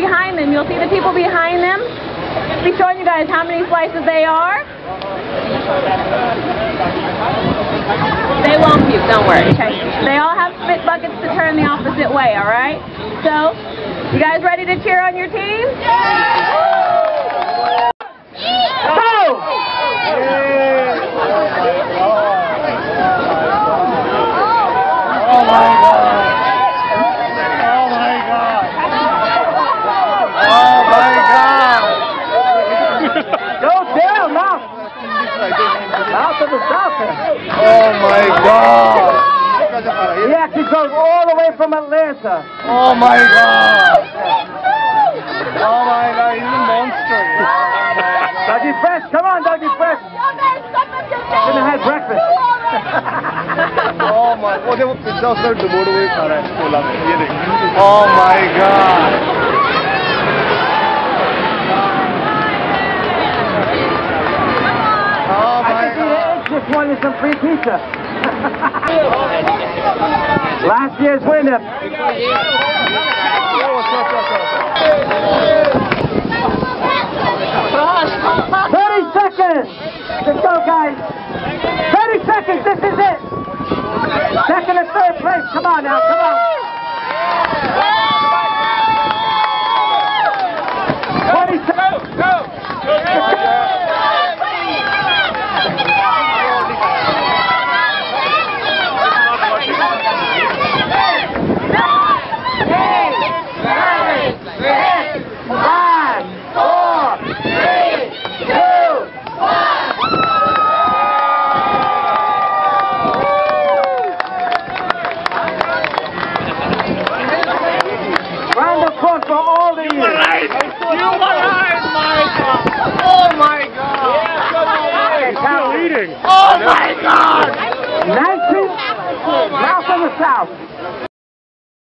behind them. You'll see the people behind them. I'll Be showing you guys how many slices they are. They won't puke, don't worry. Okay. They all have spit buckets to turn the opposite way, alright? So, you guys ready to cheer on your team? Oh. oh my god. Oh my god. Oh my god. Go down, mouth. The. Oh, my God. He actually goes all the way from Atlanta. Oh, my God. Oh, my God. He's a monster. Dougie Fresh. Come on, Dougie Fresh. He's gonna have breakfast. oh, my. Oh, they were, pizza were, they were, they were, they were, they were, they just wanted some free pizza. Last year's winner. Thirty seconds. Let's go, guys. Thirty seconds. This is it. Second and third place. Come on now. Come on. Oh my god! 19th Mouth of the South.